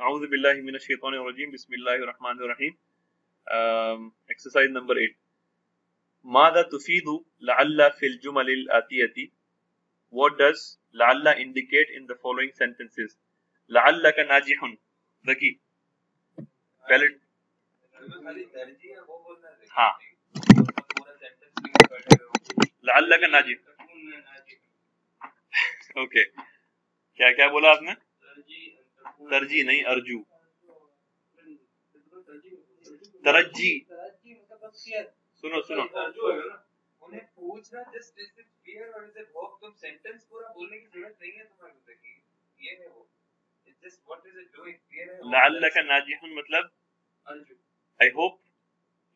अउज़बिल्लाशैतरजीम बसमीम exercise number eight मादा तुफीद लाला fill जुमल आती What does la'alla indicate in the following sentences? La'alla ka najihun. The key. पहले हाँ लल्ला का नाजिह ओके क्या क्या बोला आपने तरजी नहीं अर्जू। तरज्जी। सुनो सुनो। उन्हें पूछना जस्ट इज़ इट फियर और इज़ इट होप तुम सेंटेंस पूरा बोलने की ज़रूरत नहीं है तुम्हारे को। ये है वो। It's just what is it doing fear है लअल्लक नाजिह मतलब I hope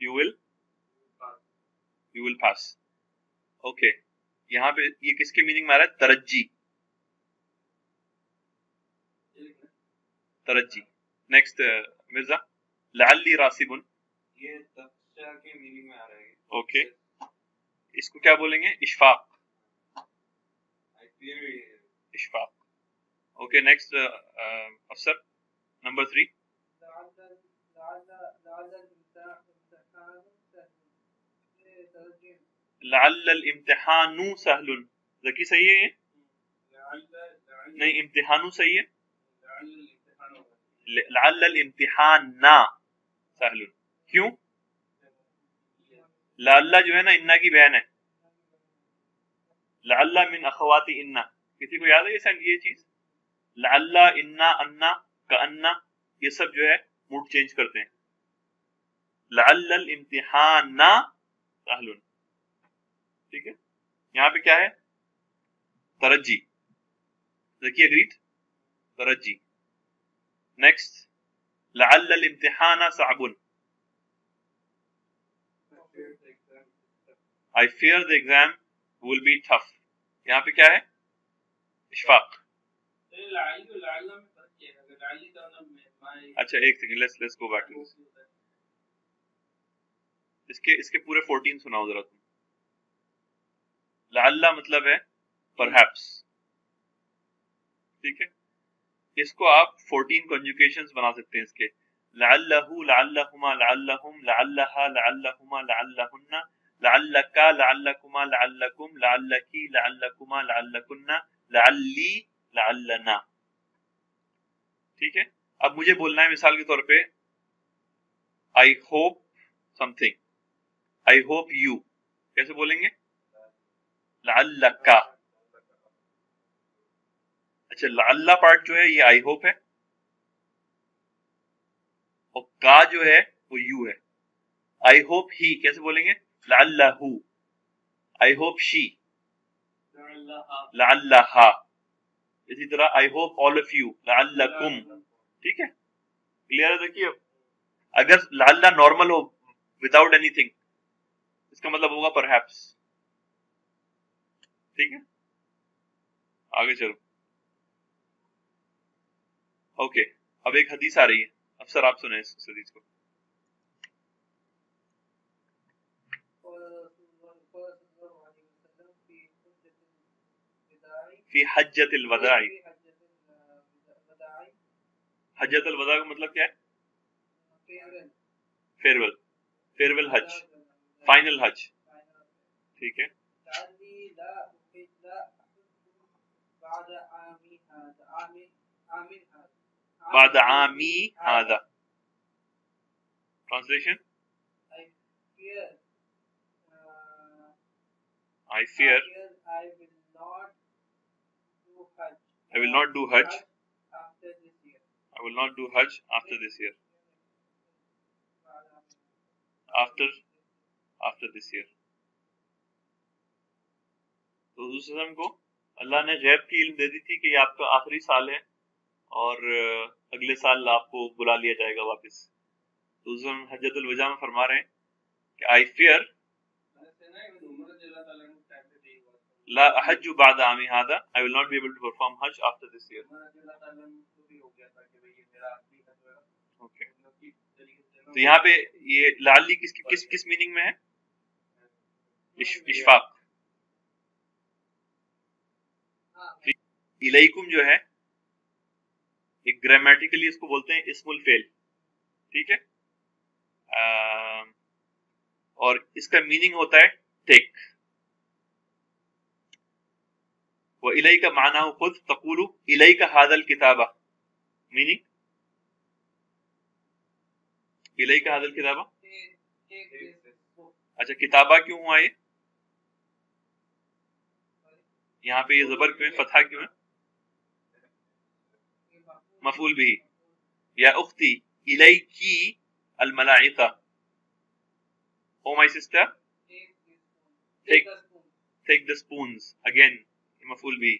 you will you will pass okay यहाँ पे ये किसके मीनिंग में आ रहा है? तरज्जी। तरज्जी नेक्स्ट मिर्ज़ा। लअल्ली रासिबुन। ये तख्शा के मीनिंग में आ रहा है ओके इसको क्या बोलेंगे? इशफाक। इशफाक। ओके नेक्स्ट अफसर। नंबर थ्री लअल इम्तिहानु सहलुन। जकी सही है ये? नहीं इम्तिहानु सही है। लअल इम्तिहान ना सहलुन क्यों लअल्ला जो है ना इन्ना की बहन है लअल्ला मिन अखवाती इन्ना किसी को याद है ये ये चीज़ लअल्ला इन्ना अन्ना का अन्ना ये सब जो है मूड चेंज करते हैं लअल इम्तिहान ना सहलुन ठीक है यहाँ पे क्या है तरज्जी देखिए अग्रीड तरज्जी नेक्स्ट लअल इम्तिहाना साबुन I fear the exam will be tough यहाँ पे क्या है? इशफाक. अच्छा एक second let's let's go back to इसके इसके पूरे 14 सुनाओ जरा तुम. लअल्ला मतलब है परहैप्स ठीक है? इसको आप 14 कॉन्जुगेशंस बना सकते हैं इसके? लअल्लहु, लअल्लहुमा, लअल्लहुम, लअल्लहा, लअल्लहुमा, लअल्लहुन्ना, लअल्लका, लअल्लकुमा, लअल्लकुम लअल्लकी लअल्लकुमा, लअल्लकुन्ना, लअल्ली, लअल्लना। ठीक है? अब मुझे बोलना है मिसाल के तौर पे I hope something I hope you कैसे बोलेंगे? लअल्लका। अच्छा लअल्ला पार्ट जो है, ये आई होप है। और का जो है, वो यू है। आई होप ही कैसे बोलेंगे? लअल्लहु आई होप शी लअल्लहा इसी तरह I hope all of you लअल्लकुम ठीक है? क्लियर है देखिए अगर लाल्ला नॉर्मल हो विदाउट एनीथिंग इसका मतलब होगा परहैप्स ठीक है? आगे चलो। ओके अब एक हदीस आ रही है। अब सर आप सुने इस हदीस को। फ़ी हज्जतिल वदाई हज्जतुल वदा का मतलब क्या है? फेयरवेल फेयरवेल हज। फाइनल हज। ठीक है। बाद आमी हादा translation I fear I will not do Hajj. I will not do Hajj. after this year. I will not do Hajj after this year. After after this year. तो हजूर को अल्लाह ने गैब की इल्म दे दी थी कि ये आपका आखिरी साल है और अगले साल आपको बुला लिया जाएगा वापस। तो हजूर हजतुल वजा में फरमा रहे हैं कि आई फियर तो यहाँ पे ये लाली किस किस किस मीनिंग में है? इश, इशफाक। जो है एक ग्रामेटिकली इसको बोलते हैं इसमुल फेल ठीक है? आ, और इसका मीनिंग होता है टेक वो इलई का माना हो खुद तकुलू इलाई का हादल किताबा. मीनिंग इलई का हादल किताबा. अच्छा किताबा क्यों हुआ ये? यहाँ पे ये जबर क्यों है? फतहा क्यों है? ये मफूल- मफूल भी या उख्ती इलई की अल Malaika oh my sister Take this spoon. Take- the spoon. take the spoons again मफूल भी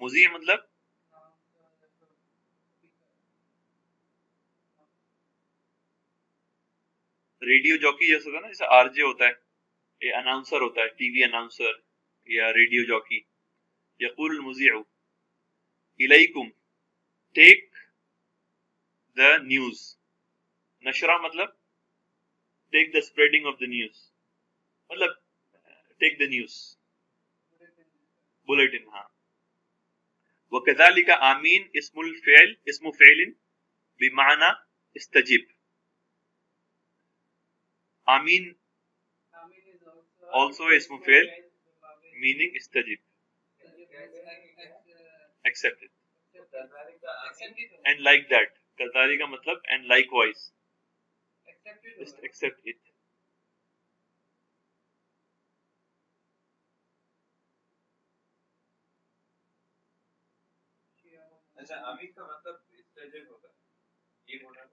मुजीय मतलब Now, so, रेडियो जॉकी जैसा होता है ना जैसे आरजे होता है ये अनाउंसर होता है टीवी अनाउंसर या रेडियो जॉकी यकूल मुजीउ इलैकुम टेक द न्यूज़ नशरा मतलब take the spreading of the news मतलब टेक द न्यूज़ बुलेटिन हाँ. वकदालिका आमीन इसमुल फ़िल इसमु फ़िलिन बिमाना इस्तजिब. आमीन Also ismu fi'l, meaning istajib accepted and like that कतारी का मतलब and likewise just accept it अच्छा आमीन का मतलब इस्तेजिब होता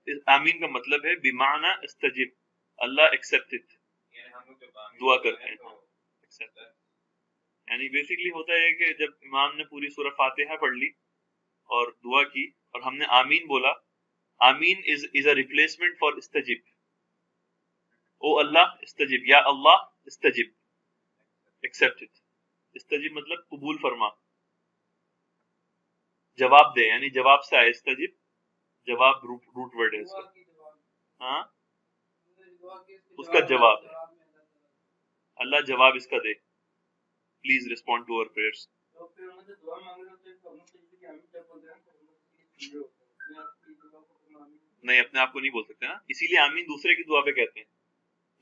है आमीन का मतलब है बिमाना इस्तजिब अल्लाह जब आमीन दुआ करते हैं, तो. यानी बेसिकली होता है कि जब इमाम ने पूरी सूरह फातिहा पढ़ ली और दुआ की और हमने आमीन बोला, आमीन is is a replacement for इस्तजिब ओ अल्लाह इस्तजिब या अल्लाह इस्तजिब एक्सेप्ट इट इस्तजिब मतलब कबूल फरमा। जवाब दे, यानी जवाब से आए इस्तजिब जवाब रूट रूट वर्ड है इसका। हाँ? उसका जवाब। अल्लाह जवाब इसका दे। Please respond to our prayers नहीं अपने आप को नहीं बोल सकते ना। इसीलिए आमीन दूसरे की दुआ पे कहते हैं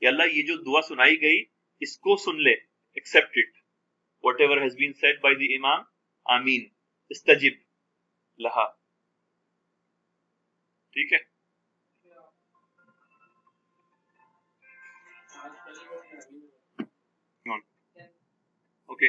कि अल्लाह ये जो दुआ सुनाई गई इसको सुन ले accept it whatever has been said by the imam आमीन। इस्तजिब लहा। ठीक है? ओके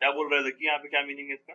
क्या बोल रहे थे यहाँ पे क्या मीनिंग है इसका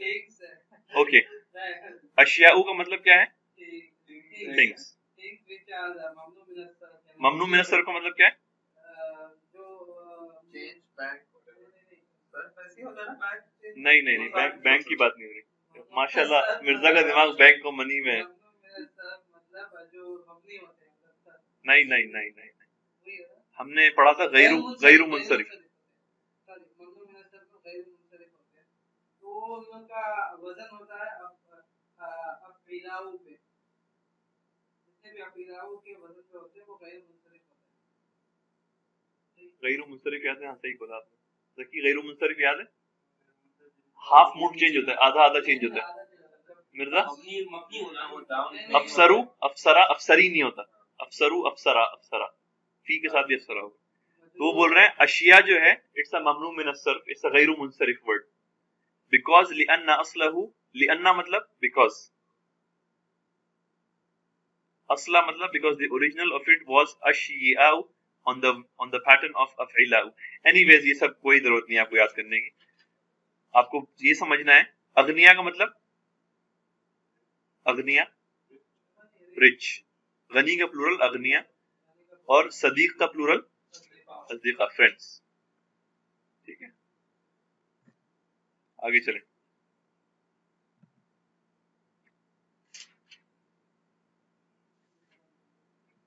things ओके that अशियाऊ का मतलब क्या है यानी, ममनू मिनसर का मतलब क्या है नहीं नहीं नहीं बैंक बैंक की बात नहीं हो रही माशाल्लाह मिर्ज़ा का दिमाग बैंक को मनी में नहीं नहीं नहीं नहीं? हमने पढ़ा था गैरू गैरू हैं तो उन लोगों का वज़न होता है अब अफिलाऊ पे जितने भी अफिलाऊ के वज़न पे होते हैं वो गैरू मुनसरिफ होते हैं। याद है हाँ सही बोला आपने। जबकि गैरू मुनसरिफ याद है? हाफ़ मूड चेंज होता है आधा आधा चेंज होता है। मिर्ज़ा? अफसरू अफसरा अफसरी नहीं होता। अफसरू अफसरा अफसरा। फ़ी के साथ भी अफसरा होगा। तो वो बोल रहे हैं अशिया जो है इट्स अ ममनू मिन असरफ इट्स अ गैरू मुनसरिफ वर्ड बिकॉज़ लिअन्ना असलहु लिअन्ना मतलब बिकॉज़ असला मतलब because the original of it was अशियाउ on the on the pattern of अफइलाउ anyways ये सब कोई ज़रूरत नहीं आपको याद करने की। आपको ये समझना है, अग्निया का मतलब? अग्निया? रिच गनी का प्लूरल अग्निया। और सदीक का प्लूरल सदीका फ्रेंड्स ठीक है? आगे चलें।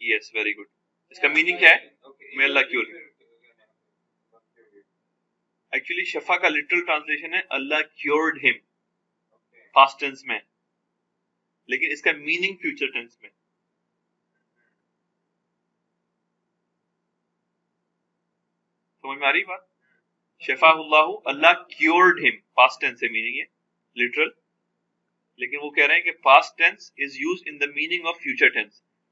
यस वेरी गुड इसका मीनिंग क्या है? May Allah cure you. Actually शफा का लिटरल ट्रांसलेशन है अल्लाह क्योर्ड हिम पास्ट टेंस में. लेकिन इसका मीनिंग फ्यूचर टेंस में. समझ में आ रही बात? शफा अल्लाह क्योर्ड हिम पास्ट टेंस है मीनिंग है लिटरल लेकिन वो कह रहे हैं कि past tense is use in the meaning of future tense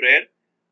prayer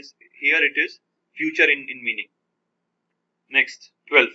is here it is future in in meaning next 12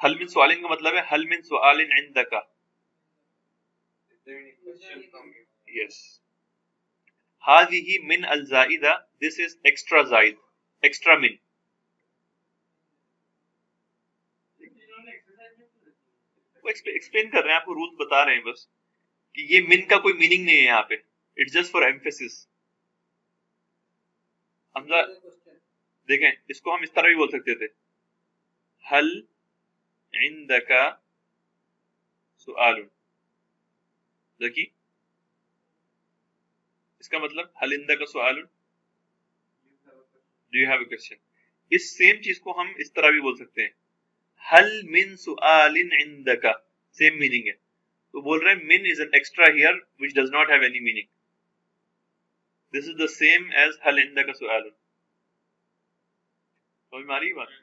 हल मिन सवालिन का मतलब है हल मिन सवालिन इंदका Is हाजी मिन अल zaida. This is extra zaid, extra मिन एक्सप्लेन कर रहे हैं आपको रूल बता रहे हैं बस कि ये मिन का कोई मीनिंग नहीं है यहाँ पे. It's just for emphasis Hamza देखें इसको हम इस तरह भी बोल सकते थे. हल इंद का सुआलुन. देखिए इसका मतलब हल इंदका सुआलुन do you have a question इस सेम चीज को हम इस तरह भी बोल सकते हैं हल मिन सुआलिन इंदका सेम मीनिंग है तो बोल रहे हैं मिन is an extra here which does not have any meaning this is the same as हल इंदका सुआलुन समझ में आ रही है बात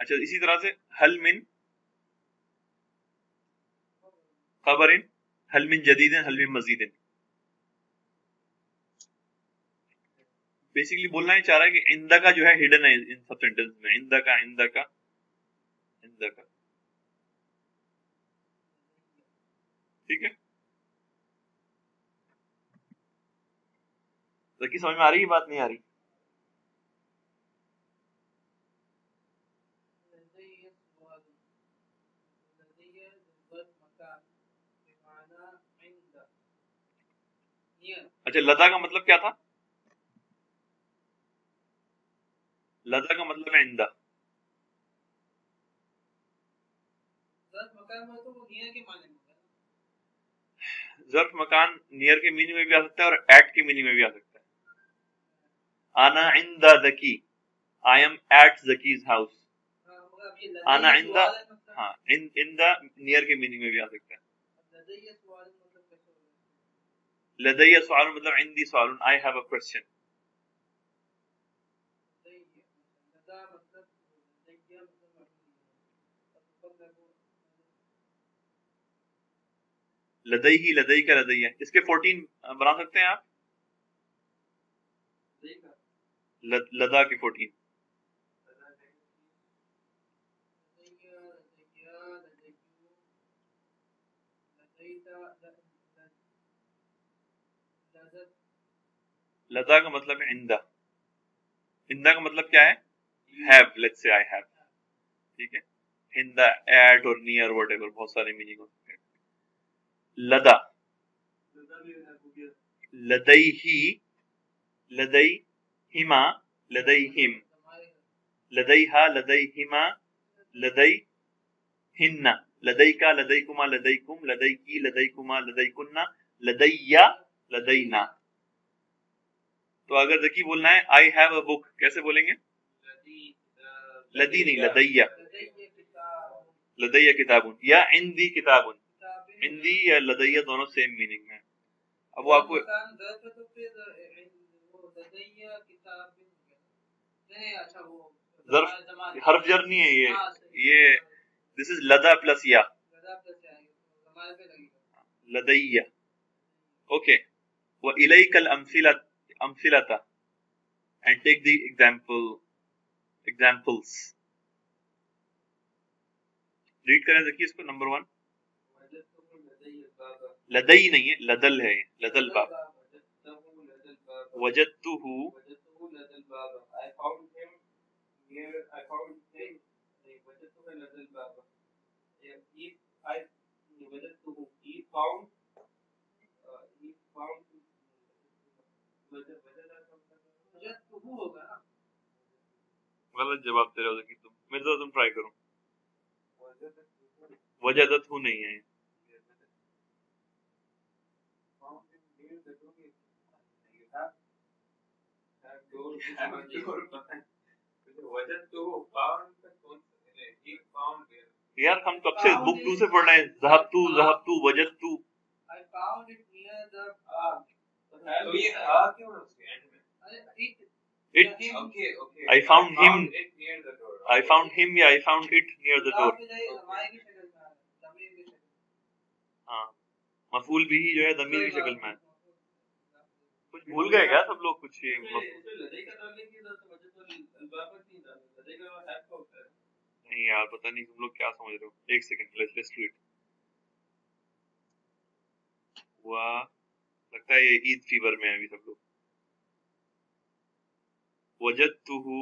अच्छा इसी तरह से हल मिन खबरिन हल मिन जदीदिन हल मिन मजीदिन बेसिकली बोलना ही चाह रहा है कि इंदा का जो है हिडन है इन सब सेंटेंस में इंदा का इंदा का इंदा का ठीक है? जबकि समझ में आ रही है? बात नहीं आ रही। अच्छा लदा का मतलब क्या था? लदा का मतलब है इंदा। मकान में तो वो के माने जर्फ मकान नियर के मीनिंग में भी आ सकता है और एट के मीनिंग में भी आ सकता है। आना इंदा जकी। I am at Zaki's house आना इंदा है, इन इन द नियर के मीनिंग में भी आ सकता है। सवाल मतलब लदैया सवाल मतलब इंदी सवाल। आई हैव अ क्वेश्चन लदई लदा मतलब लदई मतलब अब ऊपर में वो लदई ही लदई का लदई है। इसके फोर्टीन बना सकते हैं आप? लदा के फोर्टीन लदा का मतलब है इंदा। इंदा का मतलब क्या है? Have let's say I have ठीक है? इंदा एट और नियर वट बहुत सारे मीनिंग होते हैं। लदा। लदई ही लदई हिमा लदई हिम लदई हा। लदई हिमा लदई हिन्ना लदई का लदई कुमा लदई कुम लदई लदईका लदईकुमा लदईकुम लदईकी लदईकुमा लदईकुन्ना लदईया लदईना तो अगर देखिए बोलना है आई हैव अ बुक कैसे बोलेंगे? लदी नहीं लदैया। लदई किताब। लदैया किताबुन या इंदी किताबुन। किताबें इंदी या लदैया दोनों सेम मीनिंग में। है। अब वो आपको तो ज़र्फ, हर्फ जर नहीं है ये। हाँ, ये दिस इज़ लदा प्लस या। लदैया ओके व इलैकल अमसिलत अमसिलता। And take the example examples read करें देखिए इसको नंबर वन लदई नहीं है, लदल है, लदल बाब। वजद तो होगा ना गलत जवाब दे रहे हो तुम मेरे तो तुम ट्राई करो। वजदतहु वजदतहु नहीं है found him near the door you have have door door पता है मुझे वजदतहु found का कौन सा he found there यार हम कब से बुक टू से पढ़ रहे हैं? जहब तू जहब तू वजद तू I found it near the तो ये आ क्यों है उसके एंड में? अरे it it him Okay, okay. I found him. it near the door. I found him या I found it near the door पे जाइए हमारे की शक्ल में आ रहा है हाँ। मफूल भी जो है दमीर की शक्ल में है। कुछ भूल गए क्या सब लोग कुछ ये तो में नहीं यार पता नहीं तुम लोग क्या समझ रहे हो। एक second let's let's do it वाह लगता है ये ईद फीवर में है अभी सब लोग। वजदतुहु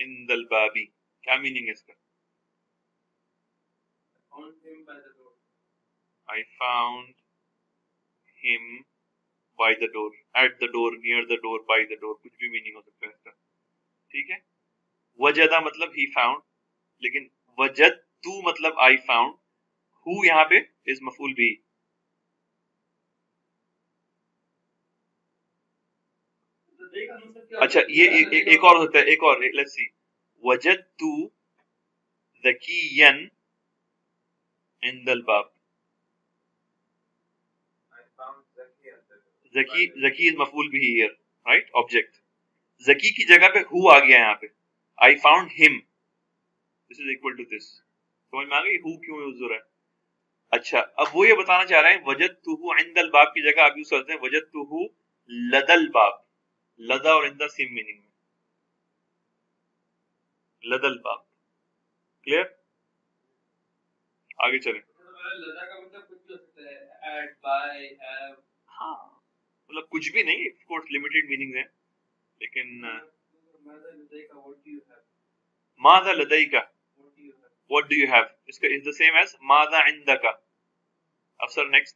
इंदल बाबी क्या मीनिंग है इसका? I found him by the door, at the door, near the door, by the door, कुछ भी मीनिंग हो सकता है इसका। ठीक है? वजदा मतलब ही फाउंड लेकिन वजद तू मतलब आई फाउंड हु यहाँ पे इज़ मफूल भी अच्छा ये ए, ए, एक और होता है एक और लेट्स सी वजद तू जकीयन इंदल बाब जकी जकी इज़ मफूल भी हियर राइट ऑब्जेक्ट जकी की जगह पे हु आ गया यहाँ पे I found him this is equal to this समझ में आ गई हु क्यों यूज़ हो रहा है अच्छा अब वो ये बताना चाह रहे हैं वजद तुहु इंदल बाब की जगह आप यूज़ करते हैं वजद तुहु लदल बाब लदा और इंदा सेम मीनिंग में लदल बाब क्लियर आगे चलें लदा का मतलब कुछ हो सकता है. ऐड बाय हैव हाँ. मतलब कुछ भी नहीं ऑफ कोर्स लिमिटेड मीनिंग है लेकिन अ, माजा लदे का व्हाट डू यू हैव माजा लदई का what do you have what do you have इसका is the same as मादा इंदका अफसर नेक्स्ट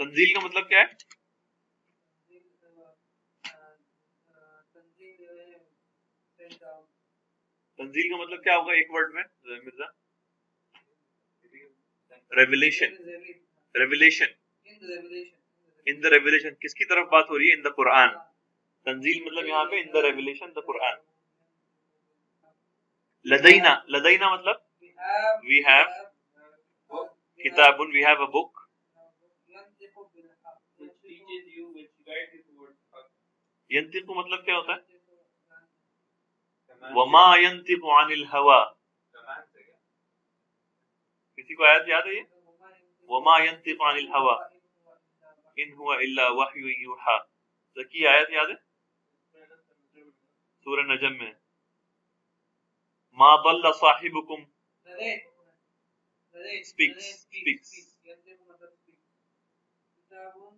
तंजील का मतलब क्या है? तंजील का मतलब क्या होगा एक वर्ड में Mirza? Revelation. Revelation. In the revelation किसकी तरफ़ बात हो रही है? इन द कुरान तंजील मतलब यहाँ पे in the revelation the Quran लदईना लदईना मतलब? Uh, we किताबुन वी हैव अ बुक यंतिकु मतलब क्या होता है Command- वमा यंतिकु अनिल हवा command से क्या? किसी को आयत याद है ये वमा यंतिकु अनिल हवा इन हुआ इल्ला वहयु यूहा जकी आयत याद है सूरह नजम में मा दल्ल साहिबुकुम Narrate. Narrate.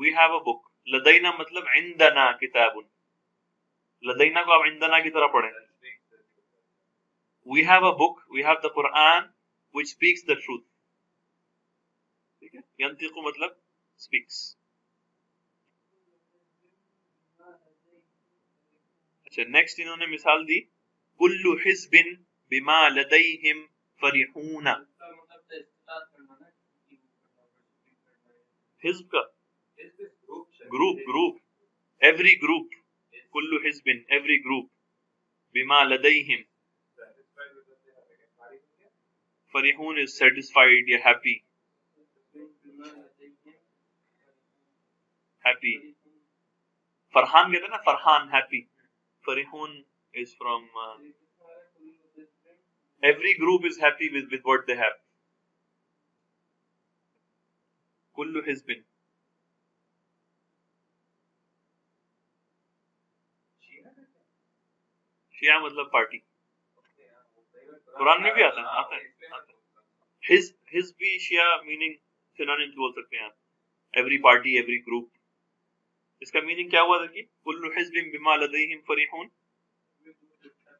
We have a book लदैना मतलब इंदना किताबुन लदैना को आप इंदना की तरह पढ़ें we have a book we have the quran which speaks the truth ठीक है यंतिकु मतलब speaks अच्छा नेक्स्ट इन्होंने मिसाल दी कुल्लु हिस्बिन बिमा लदैहिम फरिहूना हिज्ब का group group group every group Kullu हिस्बिन एवरी ग्रुप बिमा लदैहिम फरिहून इज़ सेटिस्फाइड या हैप्पी हैप्पी फरहान कहते हैं ना फरहान happy फरिहून is from group is happy with, with what they have. Kullu hizbin शिया मतलब पार्टी कुरान में भी आता है हिज हिज भी शिया मीनिंग सिनोनिम्स बोल सकते हैं आप एवरी पार्टी एवरी ग्रुप इसका मीनिंग क्या हुआ देखिए कुल्लु हिजबिन बिमा लदैहिम फरिहून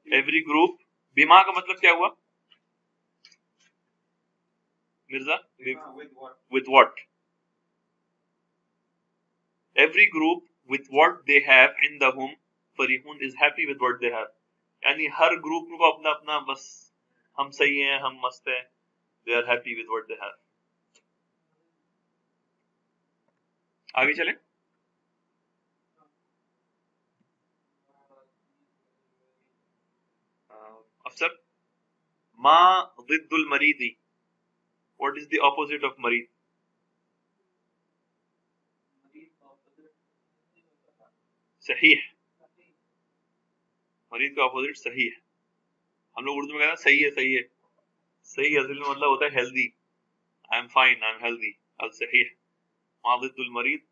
एवरी ग्रुप बिमा का मतलब क्या हुआ Mirza with what every group with what they have indahum farihun is happy with what they have. यानी हर ग्रुप को अपना अपना बस हम सही हैं हम मस्त हैं they are happy with what they have आगे चलें। अफसर, मा दिद्दुल मरीदी what is the opposite of मरीद? सही है। मरीज़ का ऑपोजिट सही है। हम लोग उर्दू में कहते हैं, सही है सही है। सही असल में मतलब होता है healthy I am fine I am healthy अल सही है। मादिदुल मरीद,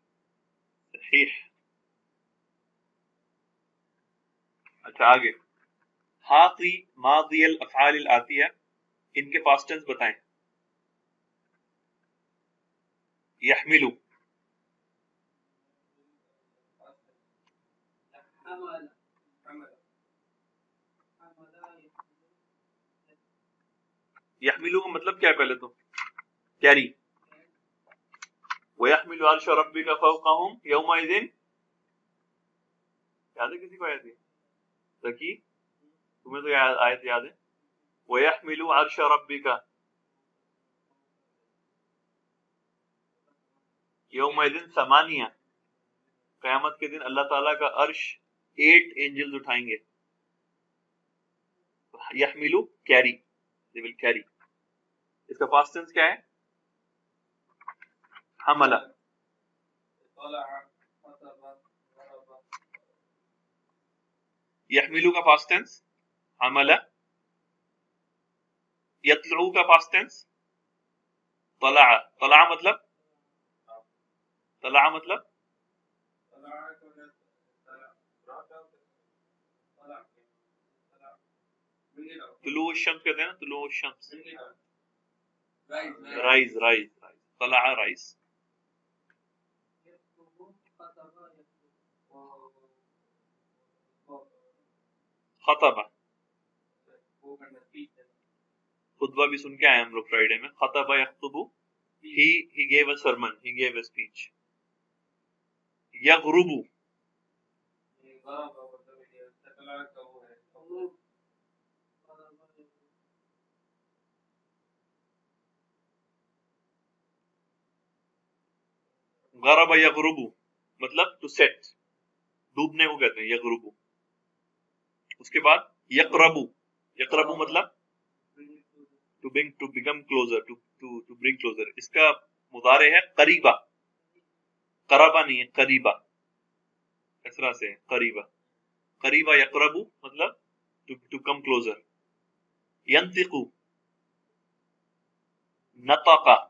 सही है। अच्छा आगे। हाती मादियल अफआल आतिया इनके पास्ट टेंस बताएँ। यहमिलु। यहमिलु का मतलब क्या पहले तो कैरी वयहमिलु अर्श रब्बिका फौकहुम यौमइदिन याद है किसी को आयत जकी तुम्हें तो याद आयत याद है वयहमिलु अर्श रब्बिका यौमइदिन समानिया कयामत के दिन अल्लाह ताला का अर्श एट एंजल्स उठाएँगे यहमिलु कैरी दे विल कैरी इसका पास्ट टेंस क्या है? हमला। यहमिलु का पास्ट टेंस हमला। यतलू का पास्ट टेंस तला तला मतलब? तला मतलब? तुलू शम्स कहते हैं ना, तुलू शम्स। राइज राइज तला राइज खतबा खुतबा भी सुन के आए हम लोग फ्राइडे में। खतबा यख्तुबु। He he gave a sermon. He gave a speech. यगरुबु गरब यगरुबु मतलब टू सेट डूबने को कहते हैं यगरुबु उसके बाद यकरबु यकरबु मतलब to bring to become closer to to to bring closer इसका मुदारे है करीबा। करबा नहीं है, करीबा। इस तरह से करीबा। करीबा यकरबु मतलब टू टू कम क्लोजर यंतिकु, नताका।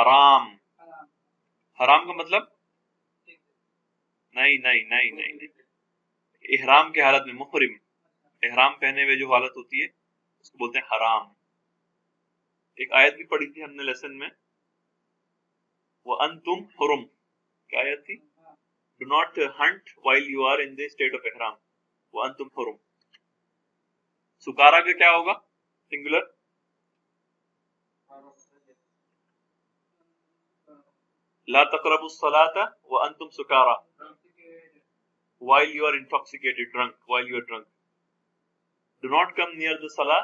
हराम। हराम। का मतलब? नहीं नहीं नहीं नहीं नहीं। इहराम के हालत में मुहरिम। इहराम पहने हुए जो हालत होती है उसको बोलते हैं हराम। एक आयत भी पढ़ी थी हमने लेसन में। वो अंतुम हुरुम। क्या आयत थी? Do not hunt while you are in the state of इहराम वो अंतुम हुरुम। सुकारा का क्या होगा? सिंगुलर ला तकरबु सलाता व अंतुम सुकारा while you are intoxicated drunk while you are drunk do not come near the salah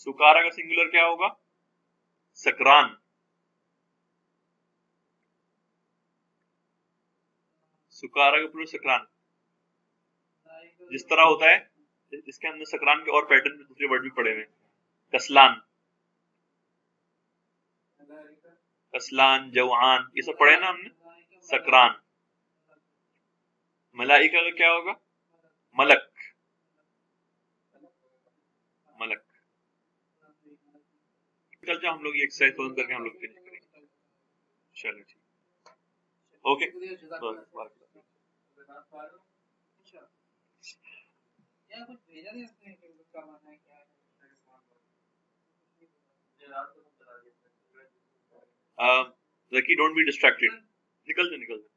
सुकारा का सिंगुलर क्या होगा सकरान सुकारा का प्लूरल सकरान जिस तरह होता है इसके अंदर सकरान के और पैटर्न में दूसरे वर्ड भी पड़े हुए हैं कसलान कसलान जवान, ये सब पढ़े ना हमने? सकरान। मलाइका का क्या होगा? मलक। मलक। कल जो हम लोग ये एक्सरसाइज खत्म करके हम लोग फिनिश करेंगे। चलो ठीक। ओके कुछ भेजा नहीं उसने कि उसका मानना है डोंट बी डिस्ट्रैक्टेड निकल जा निकल जा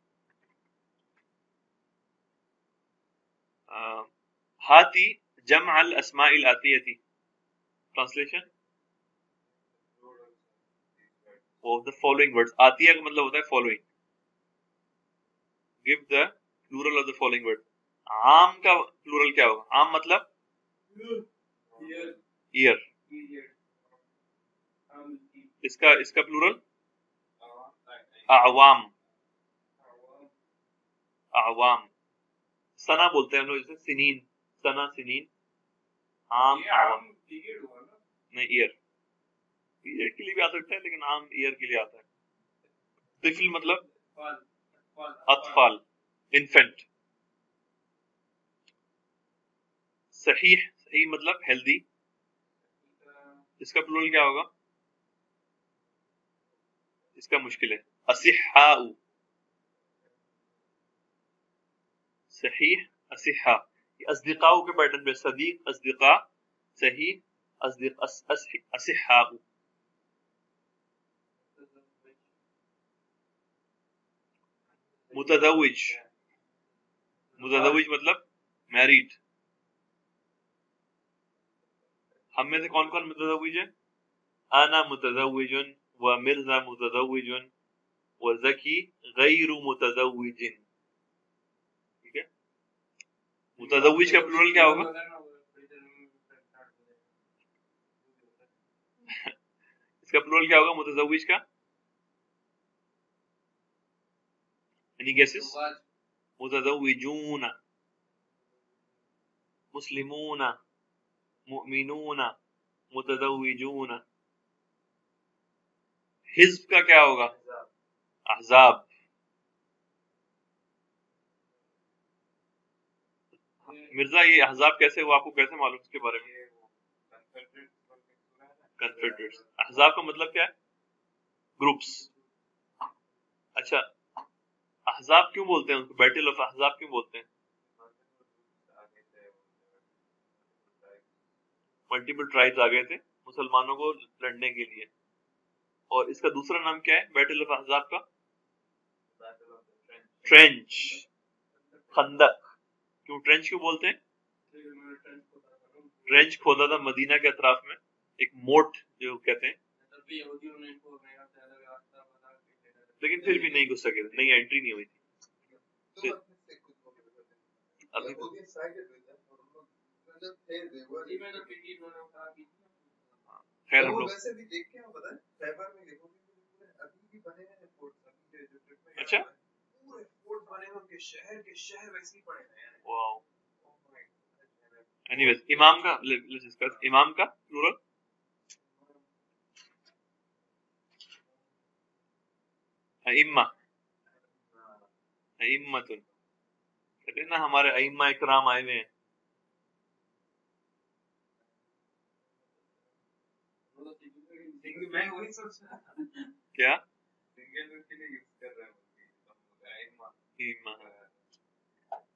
हाती जम अल अस्माइल आतियती translation of the following words Atiya का मतलब होता है following give the plural of the following word आम का प्लूरल क्या होगा आम मतलब ईयर इसका इसका प्लूरल आवाम आवाम सना बोलते हैं हम लोग जैसे सिनीन सना सिनीन आम आवाम नहीं ईयर पीरियड के लिए भी आ सकता है लेकिन आम ईयर के लिए आता है तिफल मतलब अतफाल इन्फेंट सही सही मतलब हेल्दी इसका प्लूरल क्या होगा इसका मुश्किल है असिहाउ सही असिहा ये असदिकाओं के पैटर्न पे सदीक असदिका सही असदिक अस, अस, असिहाउ मुतदविज मुतदविज मतलब मैरिड हम में से कौन कौन मुतदविज है आना मुतदविजुन व मिर्ज़ा मुतदविजुन व जकी गैर मुतदविजिन ठीक है मुतदविज का प्लूरल क्या होगा इसका प्लूरल क्या होगा मुतदविज का एनी गेसेस मुतदविजून मुस्लिमून मुमिनून मुतदविजून हिज्ब का क्या होगा अहजाब। मिर्ज़ा, ये अहजाब कैसे हुआ? आपको कैसे मालूम इसके बारे में? कन्फेडरेट्स अहजाब का मतलब क्या है? ग्रुप्स अच्छा अहजाब क्यों बोलते हैं उनको? बैटल ऑफ़ अहजाब क्यों बोलते हैं? मल्टीपल ट्राइब्स आ गए थे मुसलमानों को लड़ने के लिए। और इसका दूसरा नाम क्या है? बैटल ऑफ़ अहजाब का? ट्रेंच खंदक, क्यों ट्रेंच क्यों बोलते हैं? ट्रेंच खोदा था मदीना के अतराफ में, एक मोट जो कहते हैं। लेकिन फिर भी नहीं घुस सके नहीं एंट्री नहीं हुई थी। अभी खैर हम लोग अच्छा। पूरे बने उनके शहर के शहर वैसे ही पड़े हैं। वाओ एनीवेज इमाम का लेट्स डिस्कस इमाम का प्लूरल अइम्मा अइम्मतुन कहते हैं ना हमारे अइम्मा इकराम आए हुए हैं। मैं वही सोच रहा था क्या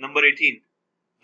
number 18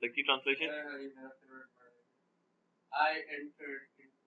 the key translation I entered into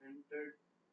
entered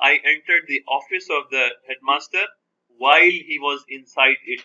I entered the office of the headmaster while he was inside it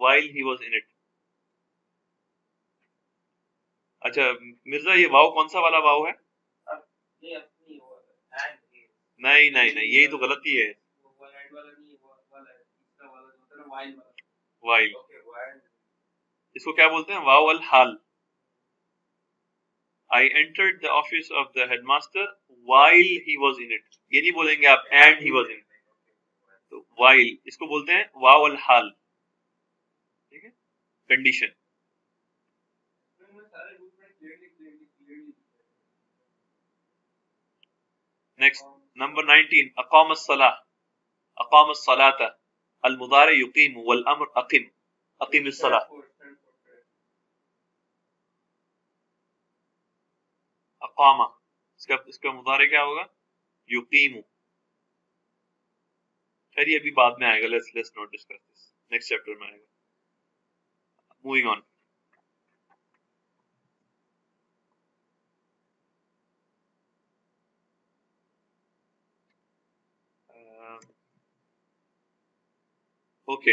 while he was in it अच्छा मिर्जा ये वाव कौन सा वाला वाव है ये अपनी वो and ये नहीं नहीं नहीं यही तो गलती है वो वाला and वाला नहीं वो वाला है इसका वाला जो होता है ना while वाला वाइल ओके while इसको क्या बोलते हैं वाव अल हाल I entered the office of the headmaster while he was in it ये नहीं बोलेंगे आप and he was in तो वाइल इसको बोलते हैं वावल हाल। ठीक है? कंडीशन नेक्स्ट नंबर 19 अकाम सलाह अकाम सलाता अल मुदारे युकीम वल अमर अकीम अकीम सलाह अकामा इसका इसका मुदारे क्या होगा? युकीमू खैर ये अभी बाद में आएगा let's let's not discuss this next chapter में आएगा moving on okay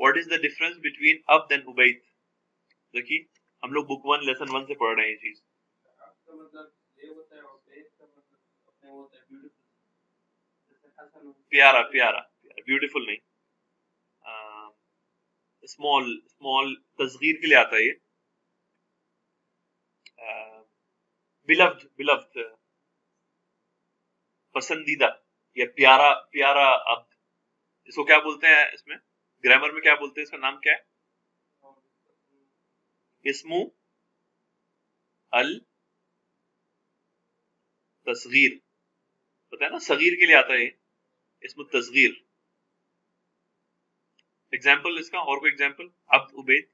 What is the difference between abd and ubaid? देखिए हम लोग बुक वन लेसन वन से पढ़ रहे हैं ये चीज़। आपका मतलब है मतलब है प्यारा प्यारा ब्यूटीफुल नहीं। स्मॉल स्मॉल तस्गीर के लिए आता है ये। बिलव्ड बिलव्ड पसंदीदा या प्यारा प्यारा अब्द इसको क्या बोलते हैं इसमें? ग्रामर में क्या बोलते हैं? इसका नाम क्या है? इसमु अल तस्गीर। पता है ना सगीर के लिए आता है इसमें तस्गीर। एग्ज़ाम्पल इसका और कोई एग्ज़ाम्पल अब्द उबैद।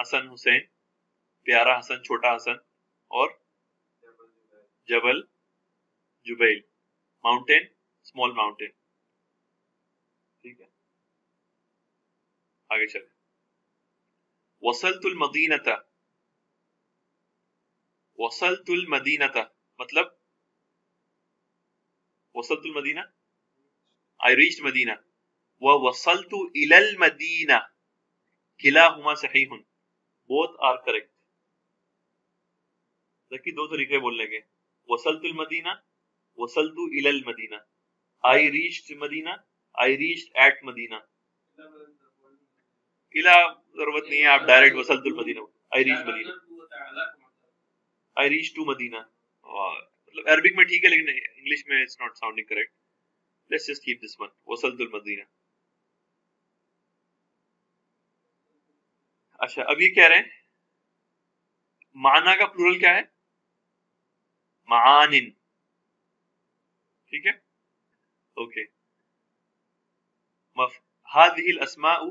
हसन हुसैन। प्यारा हसन छोटा हसन और जबल जुबैल माउंटेन स्मॉल माउंटेन ठीक है आगे चले। वसलतुल मदीनता। वसलतुल मदीनता मतलब वसलतुल मदीना? I reached Madina. व वसलतु इलल मदीना। किलाहुमा सहीहुन। बोथ आर करेक्ट देखिए दो तरीके बोलने के वसलतुल मदीना, वसलतु इलल Madina. I reached Madina I reached at Madina. किला ज़रूरत नहीं है आप direct वसलतुल Madina I reach Madina I reach to Madina मतलब अरबिक में ठीक है लेकिन इंग्लिश में it's not sounding correct let's just keep this one वसलतुल Medina अच्छा अब ये कह रहे हैं माना का प्लूरल क्या है मानिन ठीक है ओके मफ हादिहिल अस्माउ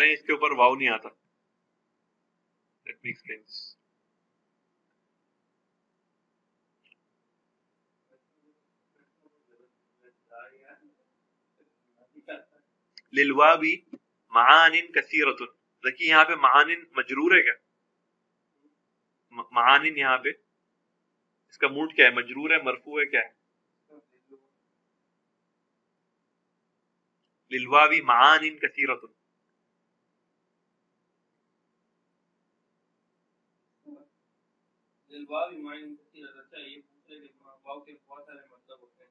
नहीं इसके ऊपर वाव नहीं आता let me explain this लिलवावी मानिन कसीरतुन देखिए, यहाँ पे मानिन मजरूर है क्या? म- मानिन यहाँ पे। इसका मूड क्या है? मजरूर है, मरफू है क्या? है लिलवावी मानिन कसीरतुन। दिलवाव ईमान कसीर अच्छा ये बहुत सारे मतलब होते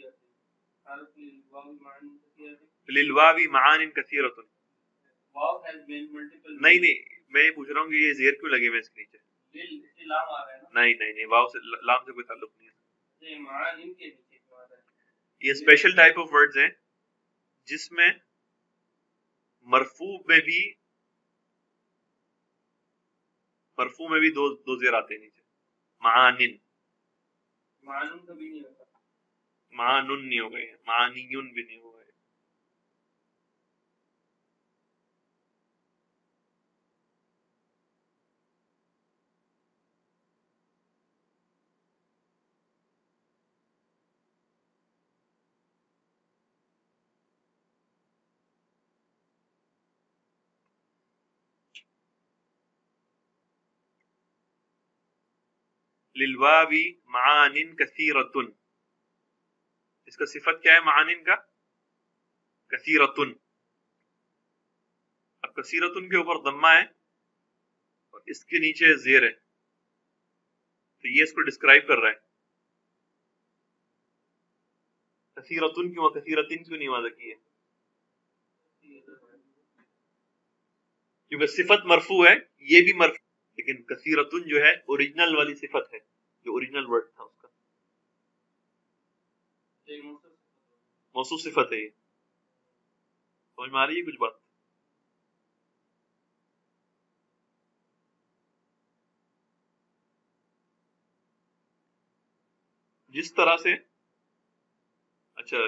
हैं। कसीर लिलवावी मल्टीपल नहीं नहीं मैं पूछ रहा हूँ ये जेर क्यों लगे हुए इसके नीचे? नहीं नहीं नहीं वाव से लाम से कोई ताल्लुक नहीं है। ये है? स्पेशल टाइप ऑफ़ वर्ड्स हैं जिसमें मरफू में भी मरफू में भी दो दो जेर आते हैं नीचे। मानिन मानून कभी नहीं होता। मानुन नहीं हो गए मानियुन भी नहीं हो गए लिलवावी मानिन कसीरतुन इसका सिफत क्या है? मानिन का कसीरतुन। अब कसीरतुन के ऊपर दम्मा है और इसके नीचे जेर है। तो ये इसको डिस्क्राइब कर रहा है। कसीरतुन क्यों कसीरतिन क्यों नहीं वादा की है क्योंकि सिफत मरफू है, ये भी मरफू लेकिन कसीरतुन जो है ओरिजिनल वाली सिफत है, जो ओरिजिनल वर्ड था उसका। मौसू सिफत है समझ में आ रही है कुछ बात? जिस तरह से अच्छा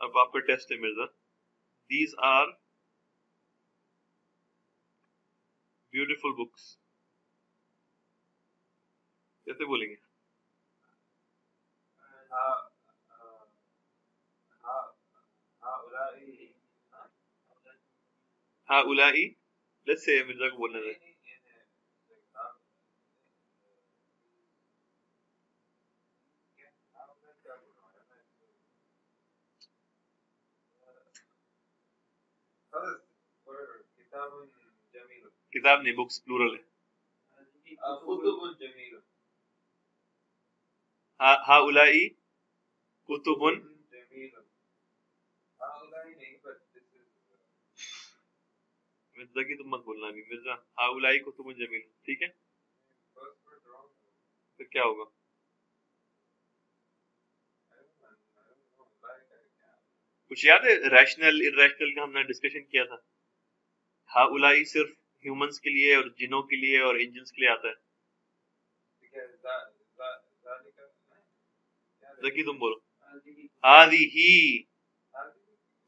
अब आपका टेस्ट है Mirza. These are beautiful books कैसे बोलेंगे हाँ हाँ हाँ उलाई हाँ उलाई लेट्स से मिर्ज़ा को बोलने किताब नहीं बुक्स प्लूरल हाँ। हाँ उलाई कुतुबुन जमील हाँ उलाई नहीं but this is मिर्ज़ा की तुम मत बोलना अभी मिर्ज़ा हाँ उलाई कुतुबुन जमील ठीक है? फिर क्या होगा? का कुछ याद है रैशनल इरेशनल का हमने डिस्कशन किया था? हाँ उलाई सिर्फ़ ह्यूमंस के लिए और जिनों के लिए और एंजल्स के लिए आता है। जकी, तुम बोलो। आदि ही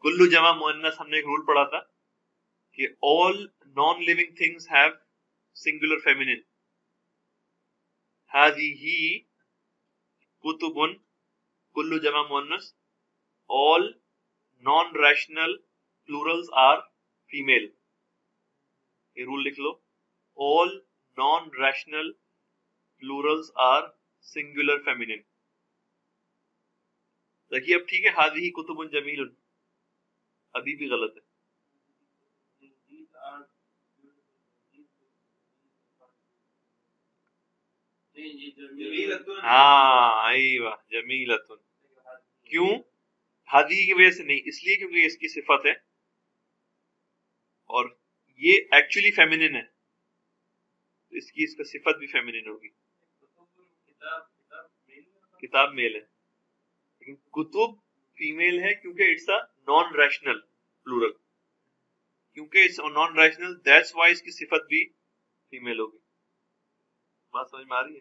कुल्लू जमा मुअन्नस हमने एक रूल पढ़ा था। कि all non living things have singular feminine हादि ही कुतुबुन कुल्लू जमा Moonis all non rational plurals are female ये रूल लिख लो all non rational plurals are singular feminine देखिए अब ठीक है हादि ही कुतुबुन जमीलुन अभी भी गलत है these are नहीं ये जमील हाँ आई क्यों? हादी की वजह से नहीं, इसलिए क्योंकि इसकी सिफत है। और ये एक्चुअली फेमिनिन है। तो इसकी इसका सिफत भी फेमिनिन होगी। किताब किताब मेल किताब मेल है। लेकिन कुतुब फीमेल है क्योंकि it's a non rational plural क्योंकि it's non rational that's why इसकी सिफत भी फीमेल होगी। Massa de Maria.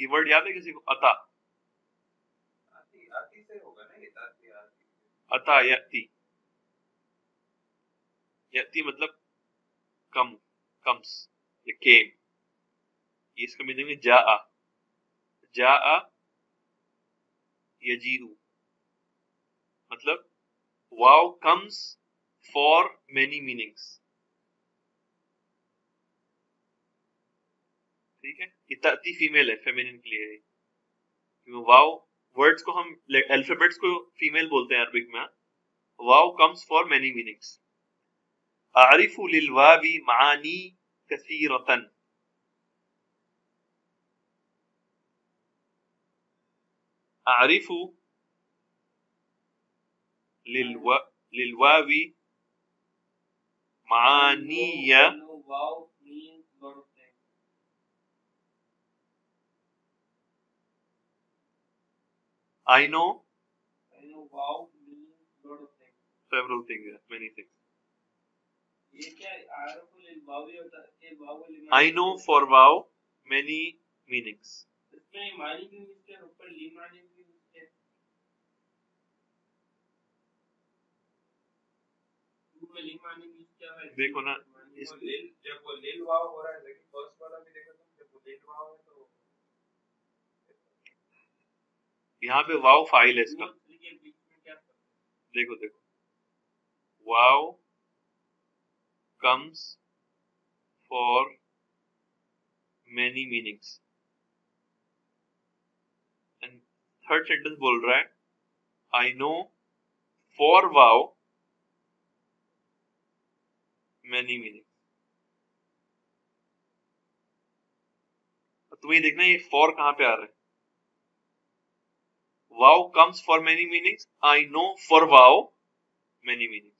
ये वर्ड याद है किसी को? अता। आती आती से होगा ना ये अता यती। यती मतलब कम कम्स या केम। ये इसका मीनिंग है जा आ। जा आ यजीउ मतलब वाव कम्स फॉर मेनी meanings ठीक है? ये ताती फीमेल है फेमिनिन के लिए वाव वर्ड्स को हम अल्फाबेट्स को फीमेल बोलते हैं अरबिक में वाव कम्स फॉर मेनी मीनिंग्स आरिफु लिलवावी मानी कसीरतन आरिफु लिलवा लिलवावी मानिया I know I know wow means lot of things. several things, yeah, many things. ये क्या आरफुल इल्वावी होता है ये वावुल I know for wow many meanings. इसमें मानी भी यूज़ किया ऊपर ली मानी भी यूज़ किया टू में ली मानी यूज़ किया है देखो ना, इस वो लेल जब वो लेल वाव हो रहा है लेकिन फ़र्स्ट वाला भी देखा तुम जब वो लेल वाव है तो यहाँ पे वाओ फ़ाइल है इसका। देखो देखो। Wow comes for many meanings and third sentence बोल रहा है आई नो फॉर वाओ मेनी मीनिंग तुम्हें देखना ये फॉर कहाँ पे आ रहे है? wow comes for many meanings I know for wow many meanings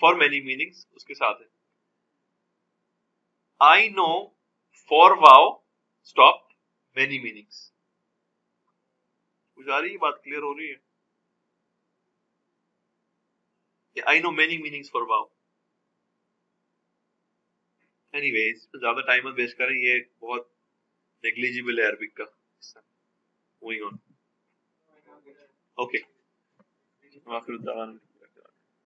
for many meanings उसके साथ है I know for wow stop many meanings कुछ आ रही है बात क्लियर हो। रही है I know many meanings for wow anyways ज़्यादा टाइम मत वेस्ट करें, ये बहुत नेग्लिजिबल है अरबिक का। मूविंग ऑन ओके आखिर